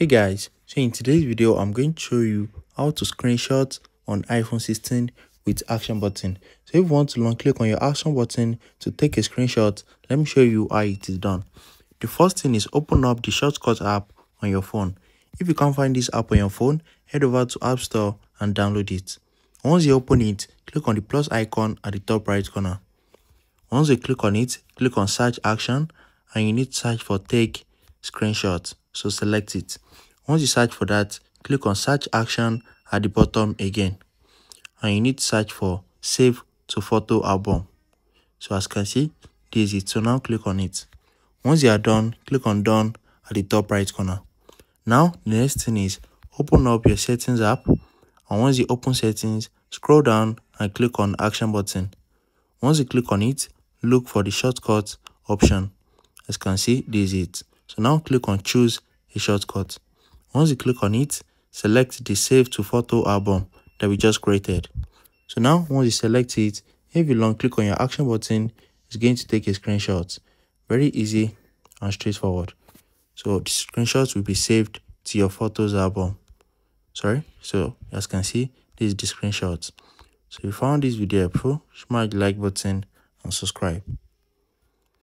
hey guys so in today's video i'm going to show you how to screenshot on iphone 16 with action button. So if you want to long click on your action button to take a screenshot let me show you how it is done. The first thing is open up the shortcut app on your phone. If you can't find this app on your phone head over to app store and download it. Once you open it click on the plus icon at the top right corner. Once you click on it click on search action and you need to search for take screenshot so select it. Once you search for that click on search action at the bottom again. And you need to search for save to photo album. So as you can see this is it. So now click on it. Once you are done click on done at the top right corner. Now the next thing is open up your settings app. And once you open settings scroll down and click on action button. Once you click on it look for the shortcut option. As you can see this is it so now click on choose a shortcut. Once you click on it, select the save to photo album that we just created. So now once you select it, if you long click on your action button, it's going to take a screenshot. Very easy and straightforward. So the screenshots will be saved to your photos album. Sorry, so as you can see, this is the screenshots. So if you found this video helpful, smash the like button and subscribe.